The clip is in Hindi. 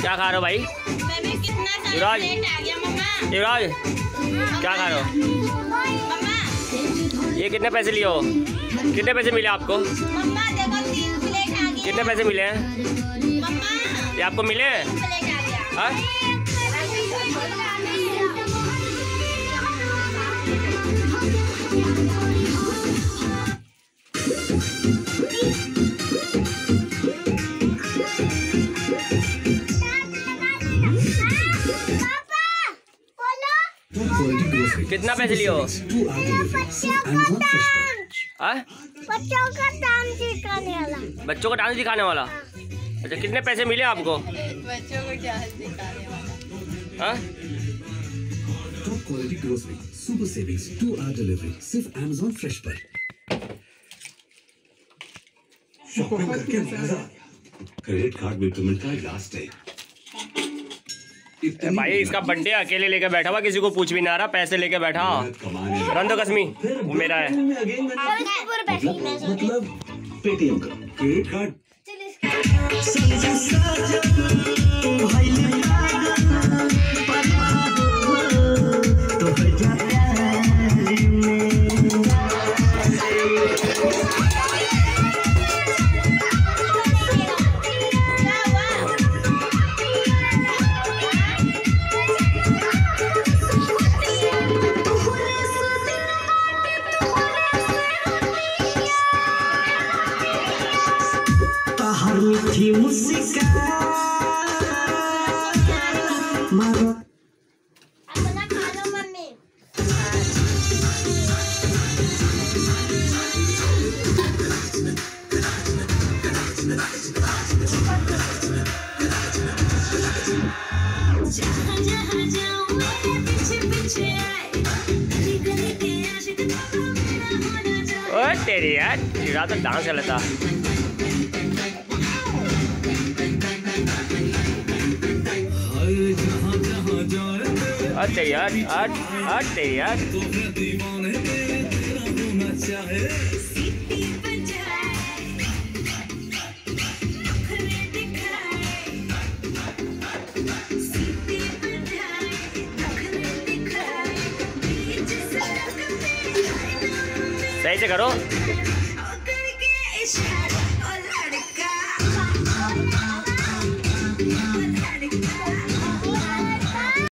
क्या खा रहे हो भाई? युवराज। युवराज क्या खा रहे हो? ये कितने पैसे लिए हो? कितने पैसे मिले आपको? कितने पैसे मिले हैं? ये आपको मिले? हैं? Fresh Fry. हाँ? बच्चों का डांस सिखाने वाला डांस अच्छा कितने पैसे मिले आपको बच्चों को सिखाने वाला हाँ? Quality grocery. Super savings. Two hour delivery. सिर्फ़ Amazon फ्रेश पर. शॉपिंग करके मज़ा क्रेडिट कार्ड में पेमेंट का लास्ट इतनी भाई इसका बर्थडे अकेले लेके बैठा हुआ किसी को पूछ भी ना रहा पैसे लेके बैठा। हाँ रन दो कसमी वो मेरा है। मतलब मतलब पेटीएम का। क्रेडिट कार्ड मीठी मुस्कान। तेरी यार चिड़ा तो डांस कर लेता। आते यार आट आते यार। सही से करो।